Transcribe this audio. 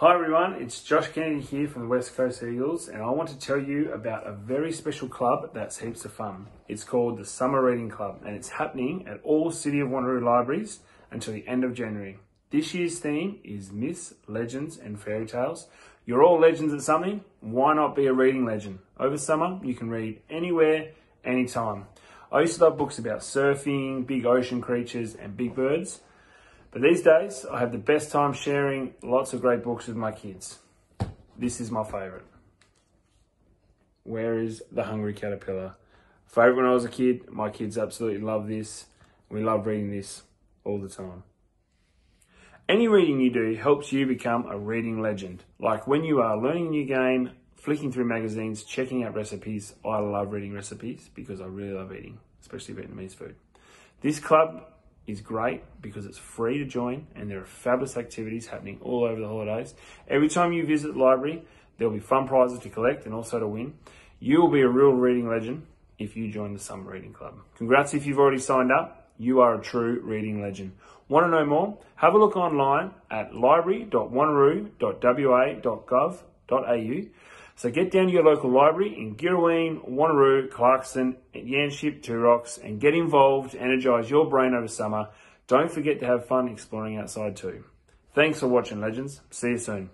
Hi everyone, it's Josh Kennedy here from the West Coast Eagles, and I want to tell you about a very special club that's heaps of fun. It's called the Summer Reading Club, and it's happening at all City of Wanneroo libraries until the end of January. This year's theme is myths, legends, and fairy tales. You're all legends at something, why not be a reading legend? Over summer, you can read anywhere, anytime. I used to love books about surfing, big ocean creatures, and big birds. But these days, I have the best time sharing lots of great books with my kids. This is my favourite. Where is the Hungry Caterpillar? Favourite when I was a kid. My kids absolutely love this. We love reading this all the time. Any reading you do helps you become a reading legend. Like when you are learning a new game, flicking through magazines, checking out recipes. I love reading recipes because I really love eating, especially Vietnamese food. This club is great because it's free to join and there are fabulous activities happening all over the holidays. Every time you visit the library, there'll be fun prizes to collect and also to win. You will be a real reading legend if you join the Summer Reading Club. Congrats if you've already signed up. You are a true reading legend. Want to know more? Have a look online at so get down to your local library in Girrawheen, Wanneroo, Clarkson, Yanchep, Two Rocks and get involved, energise your brain over summer. Don't forget to have fun exploring outside too. Thanks for watching, legends. See you soon.